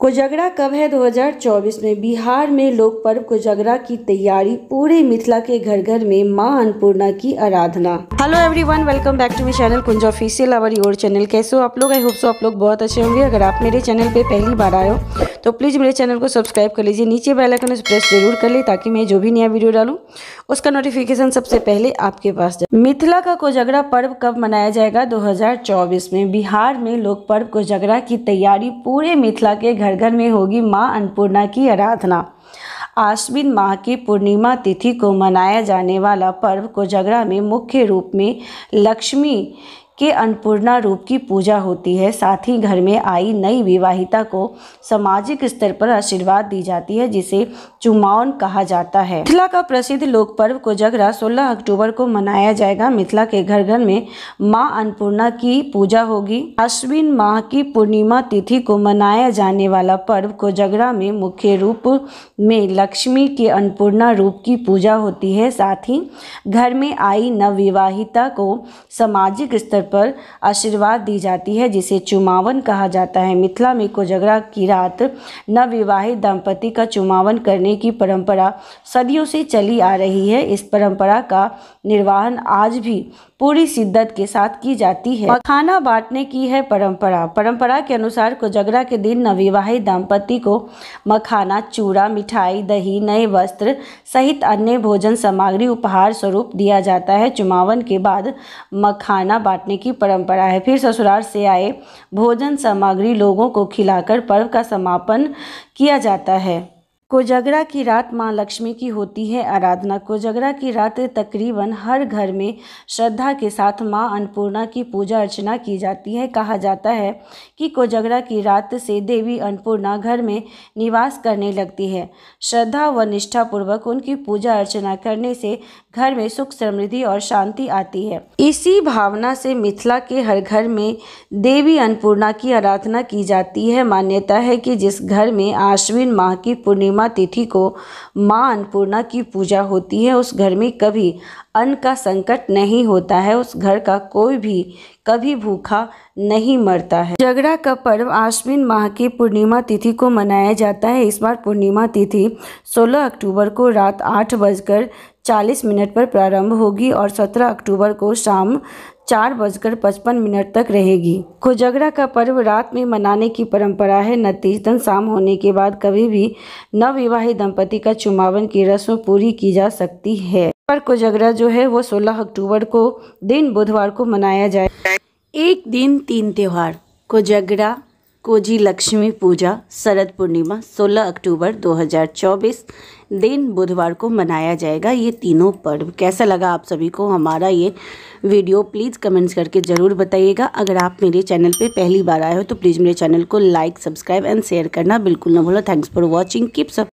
कोजगरा कब है 2024 में? बिहार में लोक पर्व कोजगरा की तैयारी, पूरे मिथिला के घर घर में माँ अन्नपूर्णा की आराधना। Hello everyone welcome back to my channel Kunj official our your channel कैसे हो आप लोग? आई होप सो आप लोग बहुत अच्छे होंगे। अगर आप मेरे चैनल पे पहली बार आए हो तो प्लीज़ मेरे चैनल को सब्सक्राइब कर लीजिए। नीचे बेल आइकन प्रेस ज़रूर कर ले ताकि मैं जो भी नया वीडियो डालूँ, उसका नोटिफिकेशन सबसे पहले आपके पास जाए। मिथिला का कोजगरा पर्व कब मनाया जाएगा दो हज़ार चौबीस में? बिहार में लोक पर्व कोजगरा की तैयारी पूरे मिथिला के घर घर घर में होगी माँ अन्नपूर्णा की आराधना। आश्विन माह की पूर्णिमा तिथि को मनाया जाने वाला पर्व कोजगरा में मुख्य रूप में लक्ष्मी के अन्नपूर्णा रूप की पूजा होती है। साथ ही घर में आई नई विवाहिता को सामाजिक स्तर पर आशीर्वाद दी जाती है, जिसे चुमावन कहा जाता है। मिथिला का प्रसिद्ध लोक पर्व कोजगरा 16 अक्टूबर को मनाया जाएगा। मिथिला के घर घर में माँ अन्नपूर्णा की पूजा होगी। अश्विन माह की पूर्णिमा तिथि को मनाया जाने वाला पर्व कोजगरा में मुख्य रूप में लक्ष्मी के अन्नपूर्णा रूप की पूजा होती है। साथ ही घर में आई नवविवाहिता को सामाजिक स्तर पर आशीर्वाद दी जाती है, जिसे चुमावन कहा जाता है। मिथिला में कोजगरा की रात नवविवाहित दंपति का चुमावन करने की परंपरा सदियों से चली आ रही है। इस परंपरा का निर्वहन आज भी पूरी शिद्दत के साथ की जाती है। मखाना बांटने की है परंपरा। परंपरा के अनुसार कोजगरा के दिन नवविवाहित दंपति को मखाना चूड़ा मिठाई, दही, नए वस्त्र सहित अन्य भोजन सामग्री, उपहार स्वरूप दिया जाता है। चुमावन के बाद मखाना बांटने की परंपरा है। फिर ससुराल से आए भोजन सामग्री लोगों को खिलाकर पर्व का समापन किया जाता है। कोजगरा की रात माँ लक्ष्मी की होती है आराधना। कोजगरा की रात तकरीबन हर घर में श्रद्धा के साथ माँ अन्नपूर्णा की पूजा अर्चना की जाती है। कहा जाता है कि कोजगरा की रात से देवी अन्नपूर्णा घर में निवास करने लगती है। श्रद्धा व निष्ठापूर्वक उनकी पूजा अर्चना करने से घर में सुख समृद्धि और शांति आती है। इसी भावना से मिथिला के हर घर में देवी अन्नपूर्णा की आराधना की जाती है। मान्यता है कि जिस घर में आश्विन माह की पूर्णिमा पूर्णिमा तिथि को माँ अन्नपूर्णा की पूजा होती है। उस घर में कभी अन्न का संकट नहीं होता है। उस घर का कोई भी, कभी भूखा नहीं मरता है। जगड़ा का पर्व आश्विन माह की पूर्णिमा तिथि को मनाया जाता है। इस बार पूर्णिमा तिथि 16 अक्टूबर को रात आठ बजकर चालीस मिनट पर प्रारंभ होगी और 17 अक्टूबर को शाम चार बजकर पचपन मिनट तक रहेगी। कोजगरा का पर्व रात में मनाने की परंपरा है। नतीजतन शाम होने के बाद कभी भी नवविवाहित दंपति का चुमावन की रस्म पूरी की जा सकती है। पर कोजगरा जो है, वो 16 अक्टूबर को दिन बुधवार को मनाया जाए। एक दिन तीन त्यौहार, कोजगरा, कोजी लक्ष्मी पूजा, शरद पूर्णिमा 16 अक्टूबर 2024 दिन बुधवार को मनाया जाएगा ये तीनों पर्व। कैसा लगा आप सभी को हमारा ये वीडियो? प्लीज़ कमेंट्स करके ज़रूर बताइएगा। अगर आप मेरे चैनल पे पहली बार आए हो तो प्लीज़ मेरे चैनल को लाइक, सब्सक्राइब एंड शेयर करना बिल्कुल ना भूलो थैंक्स फॉर वॉचिंग। कीप सब